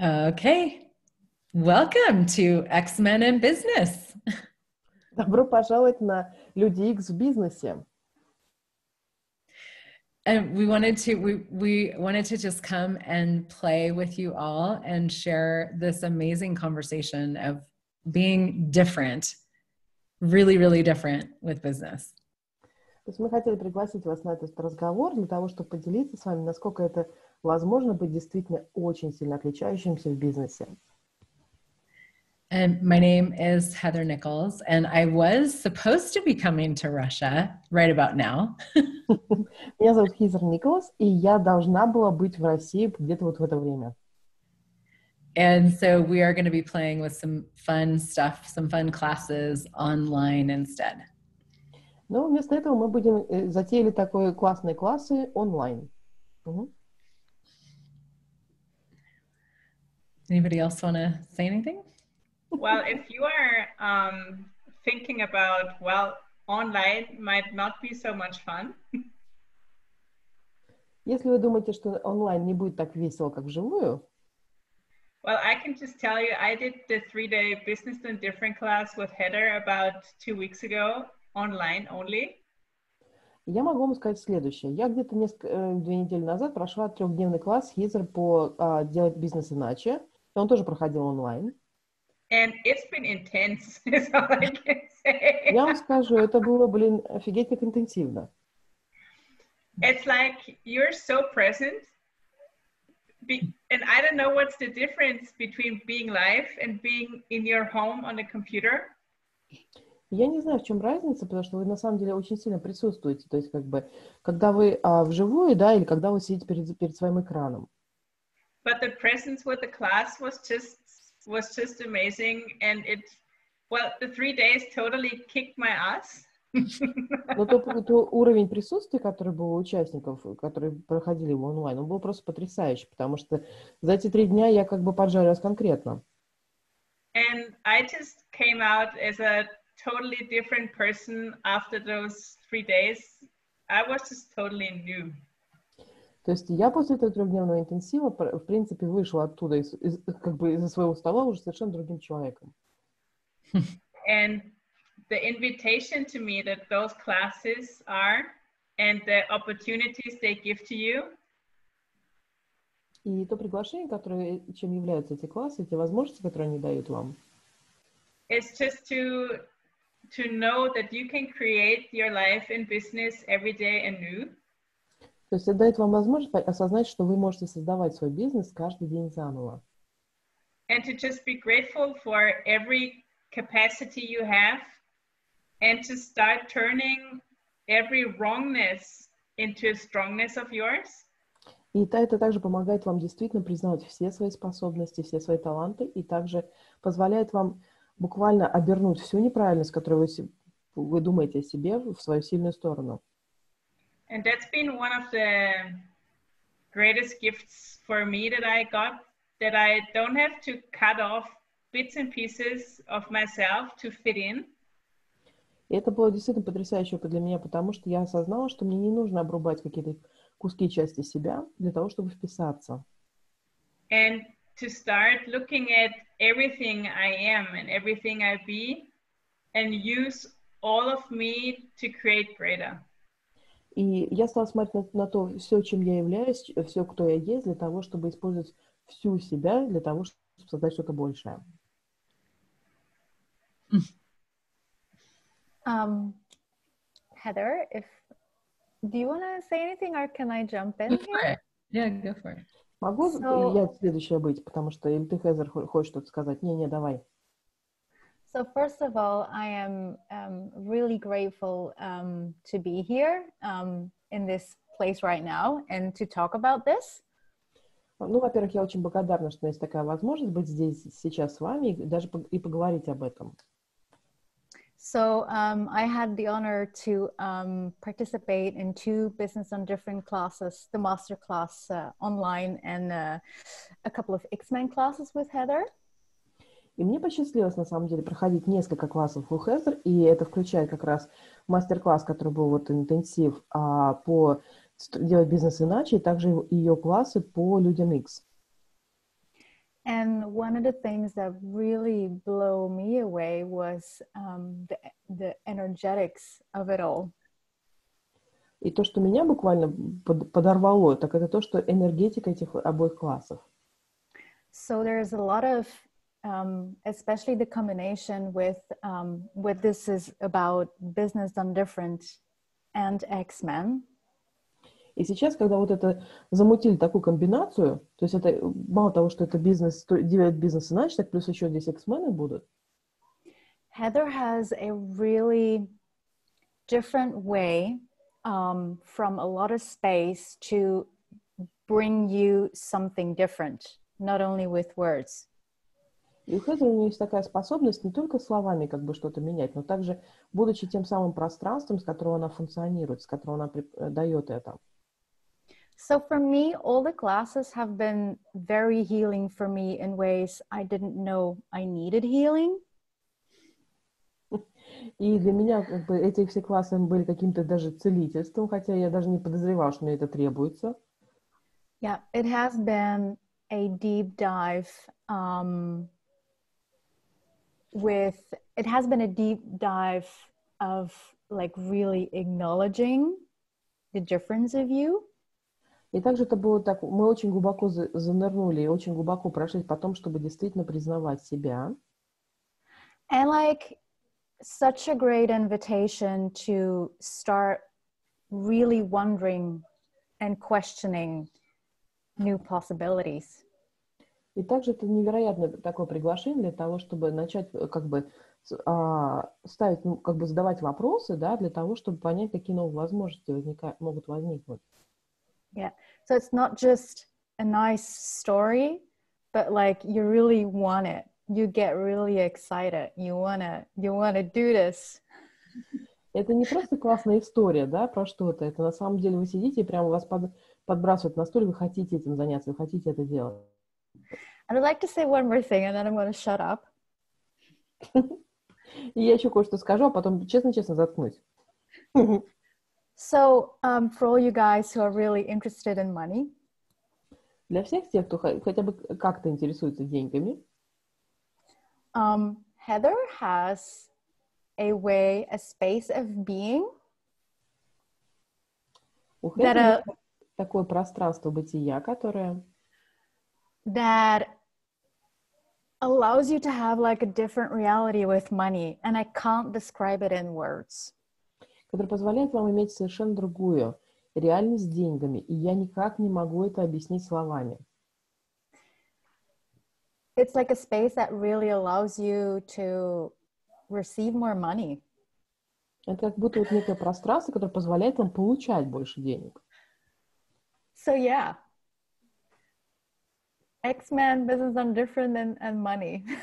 Okay. Welcome to X-Men in Business. Добро пожаловать на Люди X в бизнесе. And we wanted to we we wanted to just come and play with you all and share this amazing conversation of being different, really, really different with business. То есть мы хотели пригласить вас на этот разговор для того, чтобы поделиться с вами, насколько это возможно быть действительно очень сильно отличающимся в бизнесе. And my name is Heather Nichols, and I was supposed to be coming to Russia right about now. Меня зовут Хизер Николас, и я должна была быть в России где-то вот в это время. And so we are going to be playing with some fun stuff, some fun classes online instead. Но вместо этого мы будем э, затеяли такой классные классы онлайн. Мгм. Anybody else want to say anything? well, if you are um, thinking about, well, online might not be so much fun, Если вы думаете, что онлайн не будет так весело, как вживую, well, I can just tell you, I did the three day business and different class with Heather about two weeks ago, online only. я могу вам сказать следующее. Я где-то несколько, э, две недели назад прошла трехдневный класс Хизер по а, делать бизнес иначе. Он тоже проходил онлайн. And it's been intense, is all I can say. Я вам скажу, это было, блин, офигеть как интенсивно. It's like you're so present. Be, and I don't know what's the difference between being live and being in your home on a computer. Я не знаю, в чем разница, потому что вы на самом деле очень сильно присутствуете. То есть, как бы, когда вы а, вживую, да, или когда вы сидите перед, перед своим экраном. But the presence with the class was just was just amazing, and it well the three days totally kicked my ass. Но то, то уровень присутствия, который был у участников, которые проходили его онлайн, он был просто потрясающий, потому что за эти три дня я как бы поджарилась конкретно. And I just came out as a totally different person after those three days. I was just totally new. То есть я после этого трехдневного интенсива, в принципе, вышла оттуда, из, из- как бы из-за своего стола уже совершенно другим человеком. And the invitation to me that those classes are and the opportunities they give to you. И то приглашение, которое, чем являются эти классы, эти возможности, которые они дают вам, is just to to know that you can create your life and business every day anew то есть это дает вам возможность осознать, что вы можете создавать свой бизнес каждый день заново. and to just be grateful for every capacity you have and to start turning every wrongness into a strongness of yours И это также помогает вам действительно признавать все свои способности, все свои таланты, и также позволяет вам буквально обернуть всю неправильность, которую вы, вы думаете о себе, в свою сильную сторону. and that's been one of the greatest gifts for me that i got that i don't have to cut off bits and pieces of myself to fit in И это было действительно потрясающее опыт для меня, потому что я осознала, что мне не нужно обрубать какие-то куски части себя для того, чтобы вписаться. and to start looking at everything I am and everything I be and use all of me to create greater. И я стала смотреть на, на то, все, чем я являюсь, все, кто я есть, для того, чтобы использовать всю себя, для того, чтобы создать что-то большее. Um, Heather, if do you want to say anything or can I jump in? Go for it. Yeah, go for it. Могу So- я следующая быть, потому что или ты, Хезер, хо- хочешь что-то сказать? Не-не, давай. So first of all, I am um, really grateful um, to be here um, in this place right now and to talk about this. Ну, во-первых, я очень благодарна, что у меня есть такая возможность быть здесь сейчас с вами и даже пог- и поговорить об этом. So um, I had the honor to um, participate in two business on different classes, the master class uh, online and uh, a couple of X-Men classes with Heather. И мне посчастливилось, на самом деле, проходить несколько классов у Хезер, и это включает как раз мастер-класс, который был вот интенсив а, по делать бизнес иначе, и также ее классы по людям X. And one of the things that really blew me away was um, the, the energetics of it all. И то, что меня буквально под- подорвало, так это то, что энергетика этих обоих классов. So there's a lot of, um, especially the combination with um, what this is about business done different and X-Men. И сейчас, когда вот это замутили такую комбинацию, то есть это мало того, что это бизнес, то- делает бизнес иначе, так плюс еще здесь эксмены будут. Heather has a really different way um, from a lot of space to bring you something different, not only with words. И у Хезер у нее есть такая способность не только словами как бы что-то менять, но также будучи тем самым пространством, с которого она функционирует, с которого она э, дает это. So for me, all the classes have been very healing for me in ways I didn't know I needed healing. И для меня как бы, эти все классы были каким-то даже целительством, хотя я даже не подозревала, что мне это требуется. Yeah, it has been a deep dive um, with, it has been a deep dive of like really acknowledging the difference of you. И также это было так, мы очень глубоко за- занырнули и очень глубоко прошлись по том, чтобы действительно признавать себя. And like such a great invitation to start really wondering and questioning new possibilities. И также это невероятное такое приглашение для того, чтобы начать э, как бы а, ставить, ну, как бы задавать вопросы, да, для того, чтобы понять, какие новые возможности возника- могут возникнуть. Yeah. So it's not just a nice story, but like you really want it. You get really excited. You wanna you wanna do this. Это не просто классная история, да, про что-то. Это на самом деле вы сидите и прямо вас под- подбрасывают на стуле, вы хотите этим заняться, вы хотите это делать. And I'd like to say one more thing and then I'm gonna shut up. И я еще кое-что скажу, а потом честно-честно заткнусь. So um, for all you guys who are really interested in money, Для всех тех, кто хо- хотя бы как-то интересуется деньгами, um, Heather has a way, a space of being у that Хэдди uh, есть такое пространство бытия, которое that allows you to have like a different reality with money and i can't describe it in words который позволяет вам иметь совершенно другую реальность с деньгами, и я никак не могу это объяснить словами. it's like a space that really allows you to receive more money Это как будто вот некое пространство, которое позволяет вам получать больше денег. so yeah x-men business on different and, and money.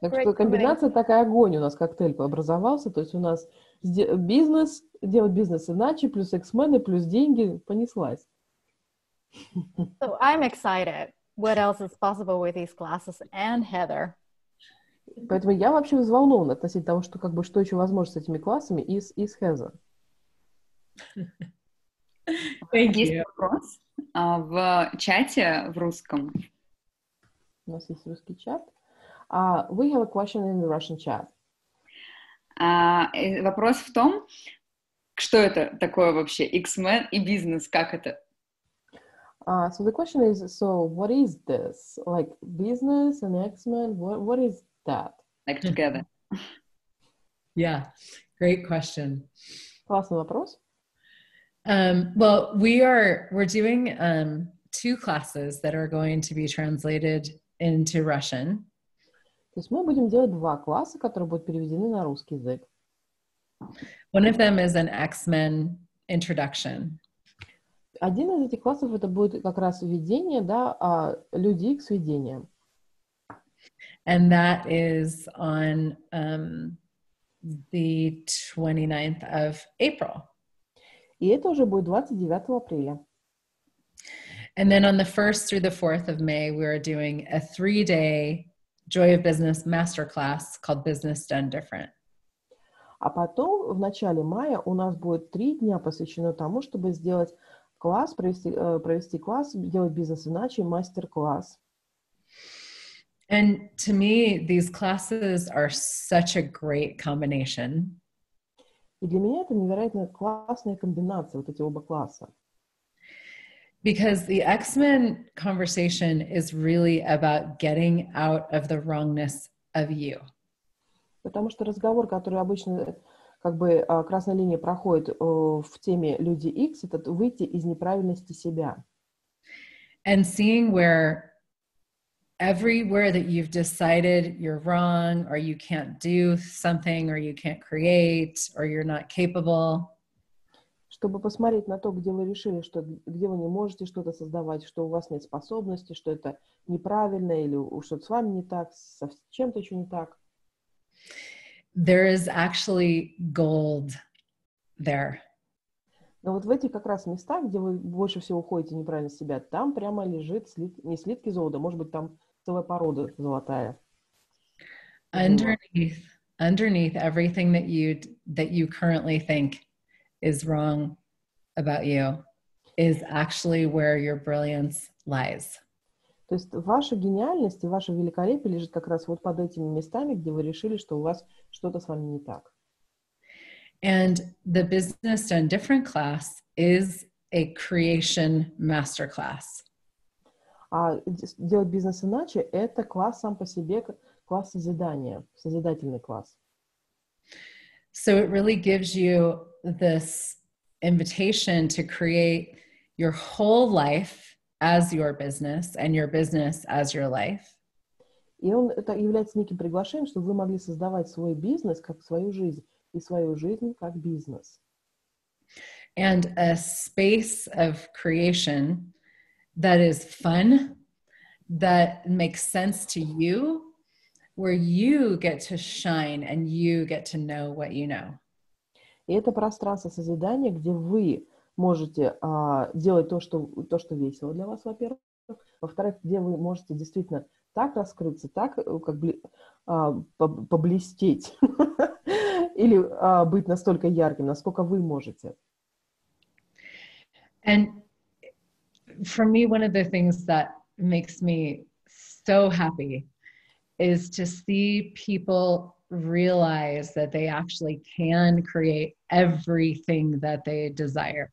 Так что комбинация такая огонь у нас коктейль образовался, то есть у нас бизнес, делать бизнес иначе, плюс эксмены, плюс деньги, понеслась. so i'm excited. What else is possible with these classes and heather? Поэтому я вообще взволнована относительно того, что как бы что еще возможно с этими классами и с, и с Хезер. Thank Есть you. вопрос а, в чате в русском. У нас есть русский чат. Uh, we have a question in the Russian chat. А, э, вопрос в том, что это такое вообще X-Men и бизнес, как это? Uh, so the question is, so what is this? Like business and X-Men, what, what is that? Like together. Yeah, great question. Классный вопрос. Um, well, we are we're doing um, two classes that are going to be translated into Russian. То есть мы будем делать два класса, которые будут переведены на русский язык. One of them is an X-Men introduction, Один из этих классов это будет как раз введение, да, а люди X введение. and that is on um, the 29th of April. И это уже будет 29 апреля. And then on the 1st through the 4th of May, we're doing a three day Joy of Business masterclass called Business Done Different. А потом в начале мая у нас будет три дня посвящено тому, чтобы сделать класс, провести, э, провести класс, делать бизнес иначе, мастер-класс. And to me, these classes are such a great combination И для меня это невероятно классная комбинация, вот эти оба класса. because the X-Men conversation is really about getting out of the wrongness of you. Потому что разговор, который обычно как бы а, красная линия проходит э, в теме «Люди X», это выйти из неправильности себя. and seeing where everywhere that you've decided you're wrong or you can't do something or you can't create or you're not capable Чтобы посмотреть на то, где вы решили, что где вы не можете что-то создавать, что у вас нет способности, что это неправильно или у- что-то с вами не так, со с чем-то еще не так. there is actually gold there Но вот в этих как раз местах, где вы больше всего уходите неправильно в себя, там прямо лежит слит- не слитки золота, может быть, там целая порода золотая. underneath underneath everything that you that you currently think is wrong about you is actually where your brilliance lies То есть ваша гениальность и ваше великолепие лежит как раз вот под этими местами, где вы решили, что у вас что-то с вами не так. And the Business Done Different class is a creation masterclass. А делать бизнес иначе – это класс сам по себе, класс созидания, созидательный класс. So it really gives you this invitation to create your whole life as your business and your business as your life. И он это является неким приглашением, чтобы вы могли создавать свой бизнес как свою жизнь и свою жизнь как бизнес. and a space of creation that is fun, that makes sense to you, where you get to shine and you get to know what you know. И это пространство созидания, где вы можете а, делать то что, то, что весело для вас, во-первых. Во-вторых, где вы можете действительно так раскрыться, так э, как бы а, по- поблестеть или а, быть настолько ярким, насколько вы можете. And for me, one of the things that makes me so happy is to see people realize that they actually can create everything that they desire.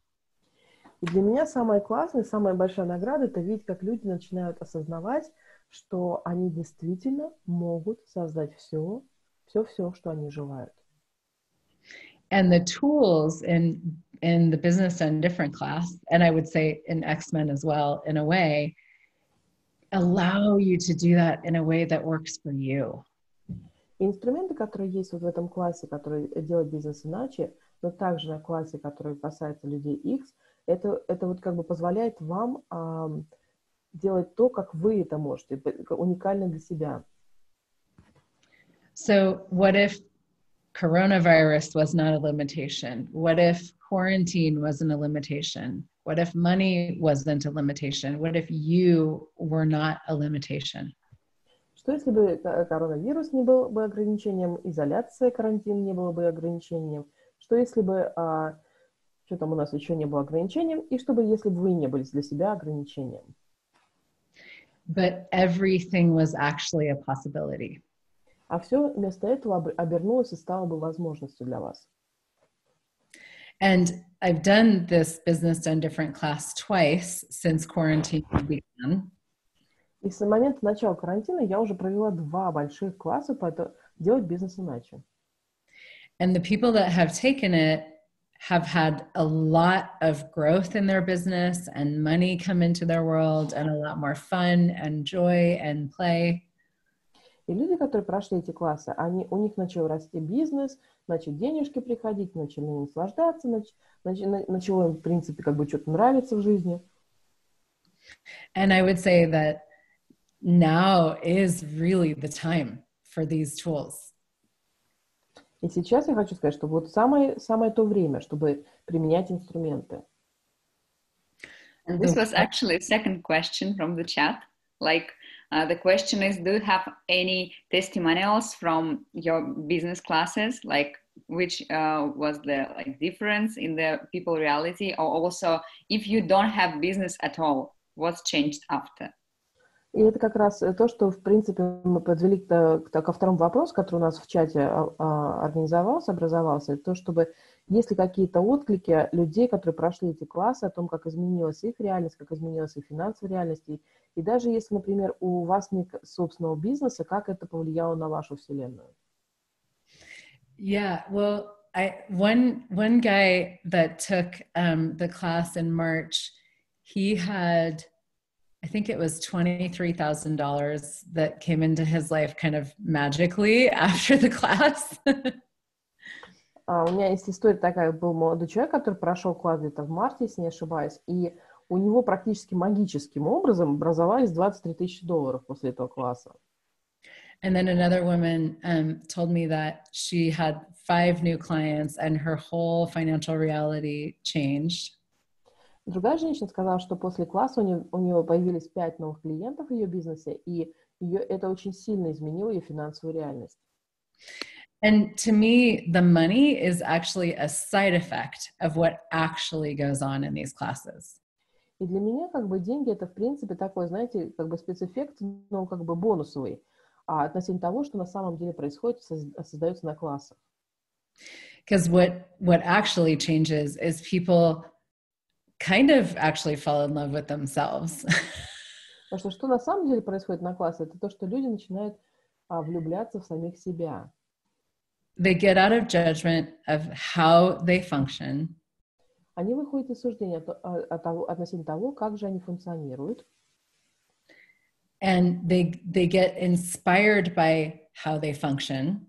И для меня самое классное, самая большая награда – это видеть, как люди начинают осознавать, что они действительно могут создать все, все-все, что они желают. and the tools in in the business and different class and i would say in x-men as well in a way allow you to do that in a way that works for you И инструменты, которые есть вот в этом классе, которые делают бизнес иначе, но также на классе, который касается людей X, это, это вот как бы позволяет вам ам, делать то, как вы это можете, п- уникально для себя. so what if coronavirus was not a limitation what if quarantine wasn't a limitation what if money wasn't a limitation what if you were not a limitation Что если бы ко- коронавирус не был бы ограничением, изоляция, карантин не было бы ограничением? Что если бы, а, что там у нас еще не было ограничением, и чтобы если бы вы не были для себя ограничением? but everything was actually a possibility А все вместо этого об- обернулось и стало бы возможностью для вас. And I've done this business done different class twice since quarantine began. И с момента начала карантина я уже провела два больших класса по это делать бизнес иначе. And the people that have taken it have had a lot of growth in their business and money come into their world and a lot more fun and joy and play. И люди, которые прошли эти классы, они, у них начал расти бизнес, начали денежки приходить, начали наслаждаться, нач- нач- на- начало им, в принципе, как бы что-то нравится в жизни. And I would say that now is really the time for these tools. И сейчас я хочу сказать, что вот самое, самое то время, чтобы применять инструменты. And this was actually a second question from the chat. Like uh, the question is, do you have any testimonials from your business classes? Like which uh, was the like difference in the people reality, or also if you don't have business at all, what's changed after? И это как раз то, что, в принципе, мы подвели к, к, ко второму вопросу, который у нас в чате а, а, организовался, образовался, то, чтобы если какие-то отклики людей, которые прошли эти классы, о том, как изменилась их реальность, как изменилась их финансовая реальность, и, и даже если, например, у вас нет собственного бизнеса, как это повлияло на вашу вселенную? Yeah, well, I one one guy that took um, the class in March, he had I think it was $23,000 that came into his life kind of magically after the class. uh, у меня есть история такая, был молодой человек, который прошел класс где-то в марте, если не ошибаюсь, и у него практически магическим образом образовались 23 тысячи долларов после этого класса. And then another woman um, told me that she had five new clients and her whole financial reality changed. Другая женщина сказала, что после класса у нее, у нее появились пять новых клиентов в ее бизнесе, и ее, это очень сильно изменило ее финансовую реальность. And to me, the money is actually a side effect of what actually goes on in these classes. И для меня как бы деньги это в принципе такой, знаете, как бы спецэффект, но как бы бонусовый а, относительно того, что на самом деле происходит, создается на классах. Because what what actually changes is people kind of actually fall in love with themselves. Потому что что на самом деле происходит на классе, это то, что люди начинают а, влюбляться в самих себя. They get out of judgment of how they function. Они выходят из суждения от, от того, относительно того, как же они функционируют. And they, they get inspired by how they function.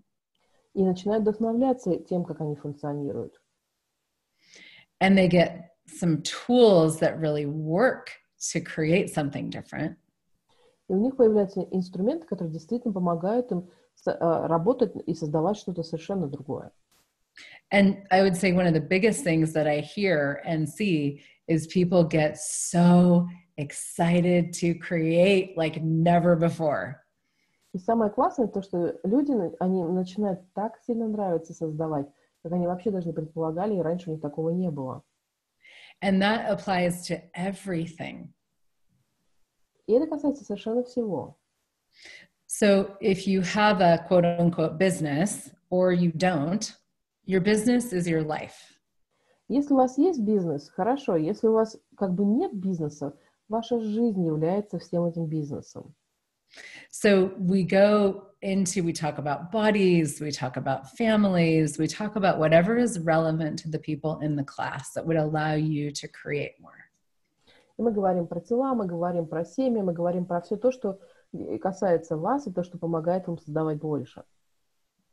И начинают вдохновляться тем, как они функционируют. And they get some tools that really work to create something different. И у них появляются инструменты, которые действительно помогают им работать и создавать что-то совершенно другое. And I would say one of the biggest things that I hear and see is people get so excited to create like never before. И самое классное то, что люди, они начинают так сильно нравиться создавать, как они вообще даже не предполагали, и раньше у них такого не было. And that applies to everything. И это касается совершенно всего. So if you have a quote unquote business or you don't, your business is your life. Если у вас есть бизнес, хорошо. Если у вас как бы нет бизнеса, ваша жизнь является всем этим бизнесом. So we go into, we talk about bodies, we talk about families, we talk about whatever is relevant to the people in the class that would allow you to create more. И мы говорим про тела, мы говорим про семьи, мы говорим про все то, что касается вас, и то, что помогает вам создавать больше.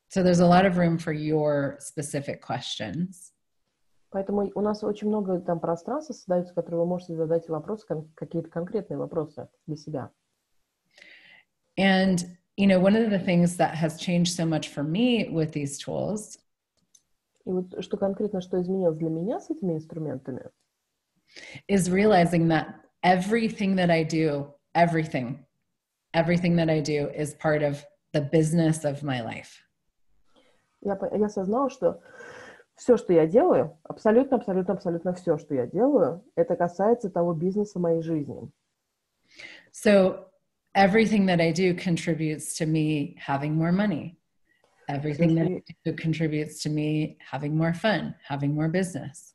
So there's a lot of room for your specific questions. Поэтому у нас очень много там пространства создается, которые вы можете задать вопросы, какие-то конкретные вопросы для себя. And you know, one of the things that has changed so much for me with these tools И вот что конкретно, что изменилось для меня с этими инструментами, is realizing that everything that I do, everything, everything that I do is part of the business of my life. Я, я осознала, что все, что я делаю, абсолютно, абсолютно, абсолютно все, что я делаю, это касается того бизнеса моей жизни. So everything that I do contributes to me having more money. Everything that I do contributes to me having more fun, having more business.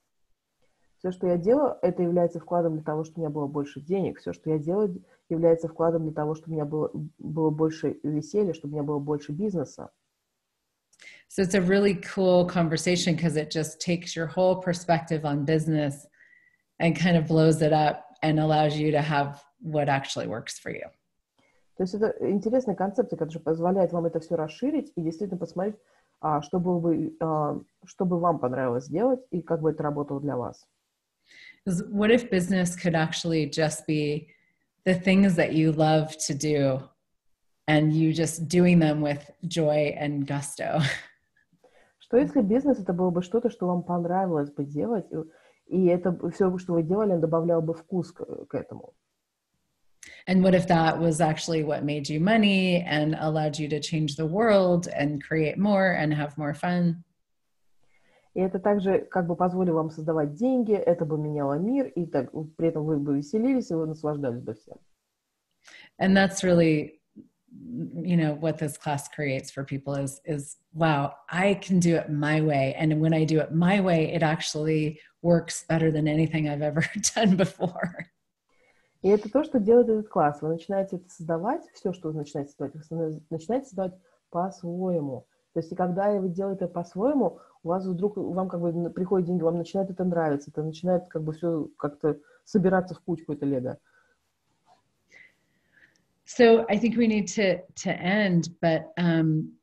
Все, что я делаю, это является вкладом для того, чтобы у меня было больше денег. Все, что я делаю, является вкладом для того, чтобы у меня было, было больше веселья, чтобы у меня было больше бизнеса. So it's a really cool conversation because it just takes your whole perspective on business and kind of blows it up and allows you to have what actually works for you. То есть это интересная концепция, которая позволяет вам это все расширить и действительно посмотреть, а, что, бы вы, а, что бы вам понравилось сделать и как бы это работало для вас. What if business could actually just be the things that you love to do and you just doing them with joy and gusto? Что если бизнес это было бы что-то, что вам понравилось бы делать, и это все, что вы делали, добавляло бы вкус к, к этому? And what if that was actually what made you money and allowed you to change the world and create more and have more fun? И это также как бы позволило вам создавать деньги, это бы меняло мир, и так, при этом вы бы веселились, и вы наслаждались бы всем. and that's really you know what this class creates for people is is wow i can do it my way and when i do it my way it actually works better than anything i've ever done before И это то, что делает этот класс. Вы начинаете это создавать, все, что вы начинаете создавать, вы начинаете создавать по-своему. То есть, и когда вы делаете это по-своему, у вас вдруг, вам как бы приходят деньги, вам начинает это нравиться, это начинает как бы все как-то собираться в кучку, это лего. So I think we need to to end, but um,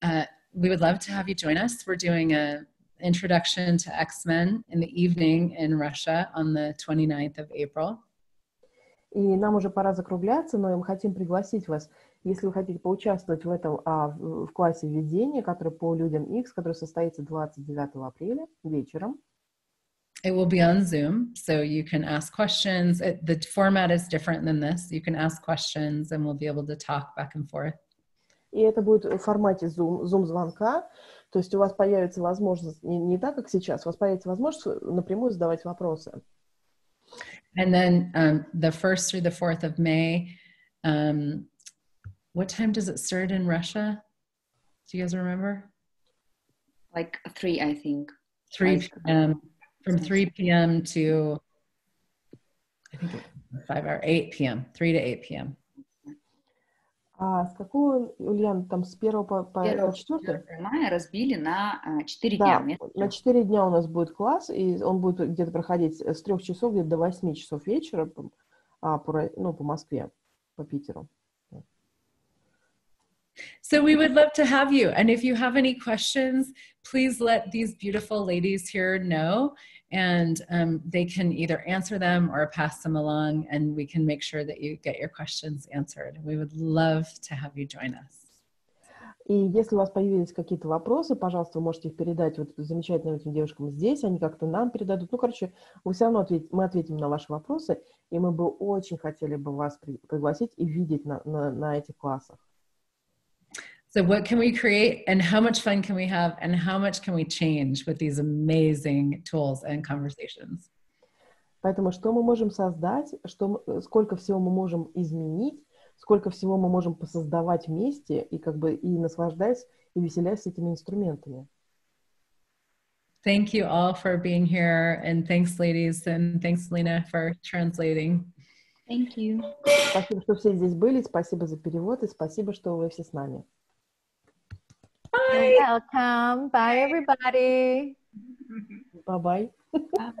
uh, we would love to have you join us. We're doing a introduction to X-Men in the evening in Russia on the 29th of April. И нам уже пора закругляться, но мы хотим пригласить вас, если вы хотите поучаствовать в этом а, в, в классе введения, который по людям X, который состоится 29 апреля вечером. It will be on Zoom, so you can ask questions. It, the format is different than this. You can ask questions, and we'll be able to talk back and forth. И это будет в формате Zoom, Zoom звонка, то есть у вас появится возможность, не, не так, как сейчас, у вас появится возможность напрямую задавать вопросы. And then um, the 1st through the 4th of May, um, what time does it start in Russia? Do you guys remember? Like three, I think. 3 p.m. From 3 p.m. to, I think, five or 8 p.m., 3 to 8 p.m. А с какого, Ульяна, там с первого по, по, по 4? мая разбили на 4 да, дня. на 4 дня у нас будет класс, и он будет где-то проходить с 3 часов где-то до 8 часов вечера а, по, ну, по Москве, по Питеру. So we would love to have you. And if you have any questions, please let these beautiful ladies here know and um, they can either answer them or pass them along and we can make sure that you get your questions answered. We would love to have you join us. И если у вас появились какие-то вопросы, пожалуйста, вы можете их передать вот замечательным этим девушкам здесь, они как-то нам передадут. Ну, короче, вы все равно ответь, мы ответим на ваши вопросы, и мы бы очень хотели бы вас пригласить и видеть на, на, на этих классах. So, what can we create, and how much fun can we have, and how much can we change with these amazing tools and conversations? Поэтому что мы можем создать, что, сколько всего мы можем изменить, сколько всего мы можем посоздавать вместе и как бы и наслаждаясь и веселясь этими инструментами. Thank you all for being here, and thanks, ladies, and thanks, Lena, for translating. Thank you. Спасибо, что все здесь были, спасибо за перевод, и спасибо, что вы все с нами. Bye. You're welcome. Bye, everybody. Bye-bye. Bye.